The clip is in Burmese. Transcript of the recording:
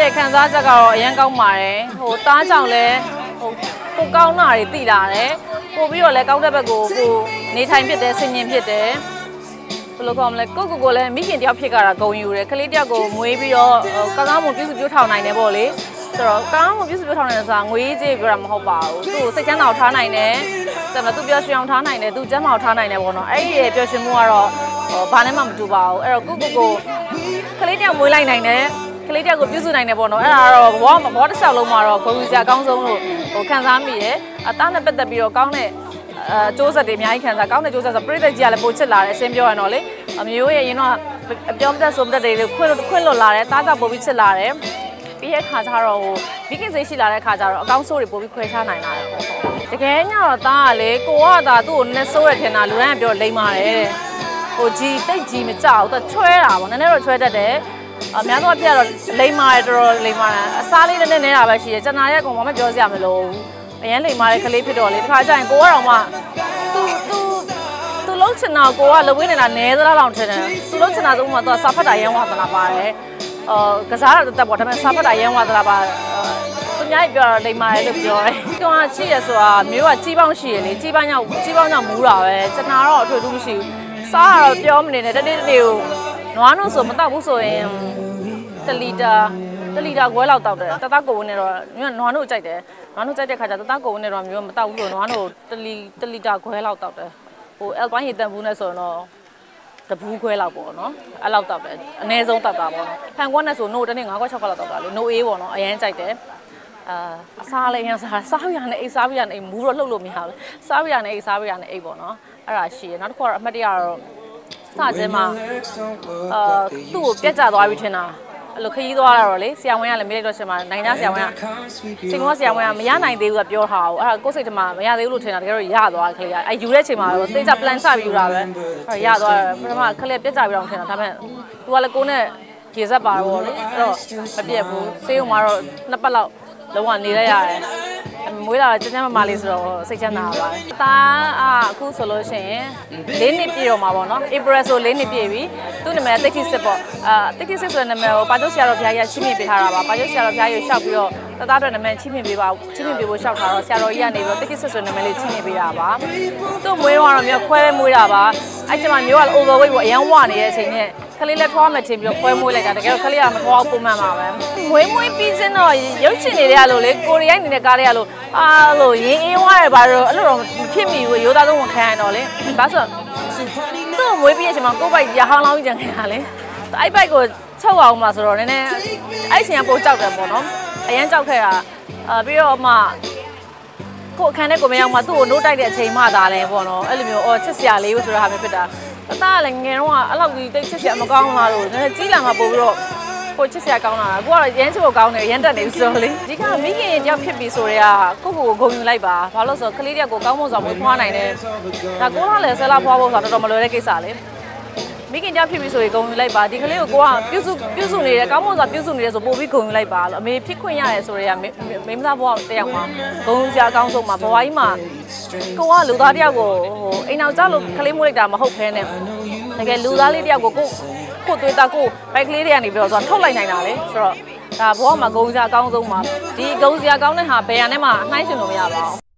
တဲ့ခံစားချက်ကတော့အရင်ကောင်းပါတယ်ဟိုတားကြောင်လဲဟိုကိုကောင်းတာတွေသိလာတယ်ပို့ပြီးတော့လဲကောင်းတဲ့ဘက်ကိုကိုနေထိုင်ဖြစ်တယ်ဆင်ញင်ဖြစ်တယ်ဘယ်လိုခေါ်မလဲကိုကိုကိုလည်းမိခင်တယောက်ဖြစ်ကြတာဂုံယူတယ်ကလေးတယောက်ကိုမွေးပြီးတော့ကောင်းကောင်းမွန်ပြုစုပြောထောင်နိုင်တယ်ပေါ့လေဆိုတော့ကောင်းကောင်းမွန်ပြုစုပြောထောင်နိုင်တယ်ဆိုတာငွေကြီးပြောတာမဟုတ်ပါဘူးသူ့ကိုစိတ်ချမ်းသာအောင်ထားနိုင်တယ်ဒါပေမဲ့သူပျော်ရွှင်အောင်ထားနိုင်တယ်သူကျမ်းမာအောင်ထားနိုင်တယ်ပေါ့နော်အဲ့ဒီပျော်ရွှင်မှုကတော့ဘာနဲ့မှမတူပါဘူးအဲ့တော့ကိုကိုကိုကလေးတယောက်မွေးလိုက်နိုင်တယ် ကလေးတယောက်ကိုပြုစုနိုင်တယ်ပေါ့နော်အဲ့ဒါတော့ဘောဘောတစ်ချက်လုံးမှာတော့ဂုဏ်ယူစရာအကောင်းဆုံးလို့ဟိုခံစားမိတယ်အသားနဲ့ပတ်သက်ပြီးတော့ကောင်းတဲ့အဲစူးစက်တွေအများကြီးခံစားကောင်းတဲ့စူးစက်ဆိုပြိသက်ကြီးကလည်းပိုချစ်လာတယ်အရှင်းပြောရတော့လေအမျိုးရဲ့ရင်တော့အပြောမတတ်ဆိုမတတ်တွေခွင့်လို့ခွင့်လွတ်လာတယ်တားကြပို့ပြီးချစ်လာတယ်ပြီးရဲ့ခါကျတော့ဟိုမိခင်စိတ်ရှိလာတဲ့ခါကျတော့အကောင်းဆိုးတွေပို့ပြီးခွဲခြားနိုင်လာတယ်ပေါ့တကယ်ညတော့တားကလေကိုကသာသူ့ကိုနဲ့ဆိုးရထင်တာလူတိုင်းကပြောလိမ့်ပါတယ်ဟိုကြီးတိတ်ကြီးမကြောက်တော့ချွဲတာပေါ့နည်းနည်းတော့ချွဲတတ်တယ် အများသောအဖြစ်ကတော့လိမ္မာတယ်တော်တော်လိမ္မာတယ်အစားလေးနည်းနည်းနေတာပဲရှိတယ်ကျွန်တော်ရဲ့ကောင်မပြောစရာမလိုဘူးအရင်လိမ္မာတဲ့ကလေးဖြစ်တော့လေတခါကျရင်ကိုကတော့မှသူသူသူလုံးချင်တာကိုကလဝေးနေတာနဲသလားလောက်ထင်တယ်သူလုံးချင်တာဆိုမှသူကစာဖတ်တာရမ်းဝါသနာပါတယ်အော်ကစားတာတက်ပေါ့ဒါပေမဲ့စာဖတ်တာရမ်းဝါသနာပါသူများပြောတာလိမ္မာတယ်လို့ပြောတယ်။ကျွန်တော်ရှိရဆိုတာမျိုးကကြီးပေါင်းရှိရလေကြီးပေါင်းကြောင့်ကြီးပေါင်းကြောင့်မူးတာပဲကျွန်တော်တော့အထွေထူးမရှိဘူး။စားကတော့ပြောမနေနဲ့တနေ့တနေ့ကို နွားနို့ဆိုမတောက်ဘူးဆိုရင်1လီတာ1လီတာခွဲလောက်တောက်တယ်တသားကိုဝင်နေတော့မျိုးနွားနို့ကြိုက်တယ်နွားနို့ကြိုက်တဲ့ခါကျတသားကိုဝင်နေတော့မျိုးမတောက်ဘူးဆိုနွားနို့1လီ1လီတာခွဲလောက်တောက်တယ်ဟိုအယ်ပိုင်းရေတန်ဘူးနဲ့ဆိုရင်တော့တဘူးခွဲလောက်ပေါ့နော်အဲ့လောက်တောက်တယ်အနည်းဆုံးတောက်တာပေါ့နော်ဖန်ကွက်နဲ့ဆိုနို့တစ်နေ့9ခွက်6ခွက်လောက်တောက်တာလေနို့အေးပေါ့နော်အရင်ကြိုက်တယ်အာအစားလေးရစားစားရနေအိတ်စားပြရနေအိတ်မူးတော့လှုပ်လို့မရဘူးစားပြရနေအိတ်စားပြရနေအိတ်ပေါ့နော်အဲ့ဒါရှိရနောက်တစ်ခုကတော့အမှတ်တရတော့ စခြင်းမှာအာသူ့ကိုပြက်ကျသွားပြီထင်တာအဲ့လိုခရီးသွားတာတော့လေဆရာဝန်ကလည်းမေးလိုက်တော့ရှင်မှာနိုင်ငံခြားဆရာဝန်ကစင်မောဆရာဝန်ကမရနိုင်သေးဘူးကပြောထားအောင်အဲ့ဒါကိုယ်စိတ်ထဲမှာမရသေးဘူးလို့ထင်တာတကယ်တော့ရသွားခလေးကအဲ့ယူတဲ့ချိန်မှာတော့သိကြ plan စပြီးယူတာပဲအဲ့ရသွားတယ်ပထမခလေးပြက်ကျပြီးတော့ထင်တာဒါပေမဲ့ तू ကလည်းကိုနဲ့ရေဆက်ပါတော့လေအဲ့တော့မပြက်ဘူးဆေးရုံမှာတော့နှစ်ပတ်လောက်လုံးဝနေရရတယ် မွေးလာကျန်းကျန်းမာမာလေးဆိုတော့စိတ်ချမ်းသာပါပါတယ်။သားအခုဆိုလို့ရှိရင်၄နှစ်ပြည့်တော့မှာပေါ့နော်။ April ဆို၄နှစ်ပြည့်ပြီ။သူ့နာမည်တိတ်ခိစစ်ပေါ့။အာတိတ်ခိစစ်ဆိုတဲ့နာမည်ကိုပါကျုပ်ဆရာတော်ဘုရားကြီးချီးမြှင့်ပေးထားတာပါ။ပါကျုပ်ဆရာတော်ဘုရားကြီးရှောက်ပြီးတော့တသားအတွက်နာမည်ချီးမြှင့်ပေးပါချီးမြှင့်ပေးဖို့ရှောက်ထားတော့ဆရာတော်ကြီးကနေပြီးတော့တိတ်ခိစစ်ဆိုတဲ့နာမည်လေးချီးမြှင့်ပေးတာပါ။သူ့မွေးတော့မျိုးခွဲပဲမွေးတာပါ။အဲ့ကျမှမျိုးက overweight ပေါ့အရန်ဝနေတဲ့အချိန်နဲ့ ကလေးလက်ထွားမယ်ထင်ပြီးတော့ခွဲမွေးလိုက်တာတကယ်တော့ကလေးကမထွားဘူးပုံမှန်ပါပဲမွေးမွေးပြီးစင်းတော့ရုပ်ရှင်တွေရလို့လေကိုရီးယားနေတဲ့ကားတွေကလို့အာလို့ရင်းအေးဝါရပါတော့အဲ့လိုတော့မဖြစ်မိဘူးရိုးသားဆုံးဝန်ခံရတော့လေဘာဆိုသူ့မွေးပြီးတဲ့အချိန်မှာကိုယ့်ဘိုက်ရဟောင်းလောင်းကြီးကြံခဲ့တာလေအဲ့ဘိုက်ကိုချုပ်အောင်မှာဆိုတော့နည်းနည်းအဲ့ချိန်ကပိုကြောက်တယ်ပေါ့နော်အရန်ကြောက်ခဲ့တာအာပြီးတော့မှကိုအခန်းထဲကိုမရောက်မှသူ့ကိုနိုးတိုက်တဲ့အချိန်မှသာလဲပေါ့နော်အဲ့လိုမျိုးအော်ချစ်စရာလေးဆိုတဲ့ဟာမျိုးဖြစ်တာ အသားကလည်းငယ်တော့အဲ့လောက်ကြီးတိတ်ချစ်စရာမကောင်းလားလို့နည်းနည်းကြီးလာမှပို့ပြီးတော့ကိုချစ်စရာကောင်းလာတာကိုကတော့ရမ်းချစ်ဖို့ကောင်းတယ်ရမ်းတက်နေပြီဆိုတော့လေဒီကမိခင်တယောက်ဖြစ်ပြီဆိုတော့ကိုကိုကိုဂုံယူလိုက်ပါဘာလို့ဆိုတော့ကလေးတယောက်ကိုကောင်းမွန်စွာမွေးဖွားနိုင်တယ်ဒါကိုကလည်းဆဲလာဖွားဖို့ဆိုတော့တော်တော်မလွယ်တဲ့ကိစ္စလေ မိခင်ကြောင့်ဖြစ်ပြီဆိုရင်ဂုံယူလိုက်ပါဒီကလေးကိုကိုကပြုစုပြုစုနေတယ်ကောင်းမွန်စွာပြုစုနေတယ်ဆိုပို့ပြီးဂုံယူလိုက်ပါလို့အမေဖြစ်ခွင့်ရတယ်ဆိုတော့မိမသားဘဝတယောက်မှာဂုံယူစရာအကောင်းဆုံးမှာဘဝကြီးမှာကိုကလူသားတယောက်ကိုဟိုအိမ်အောင်ကြလို့ကလေးမွေးလိုက်တာမဟုတ်ခဲနဲ့တကယ်လူသားလေးတယောက်ကိုကိုကိုသွေးတာကိုဘိုက်ကလေးတွေကနေပြီးတော့ဆိုထုတ်လိုက်နိုင်တာလေဆိုတော့ဒါဘဝမှာဂုံစရာအကောင်းဆုံးမှာဒီဂုံစရာကောင်းတဲ့ဟာဘယ်ရနဲ့မှနှိုင်းရှင်လို့မရပါဘူး